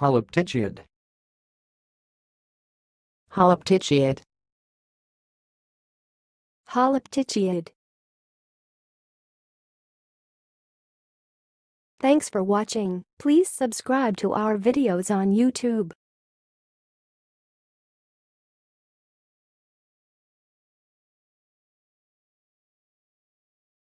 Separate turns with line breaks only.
Holoptychiad.
Holoptychiad.
Holoptychiad. Thanks for watching. Please subscribe to our videos on YouTube.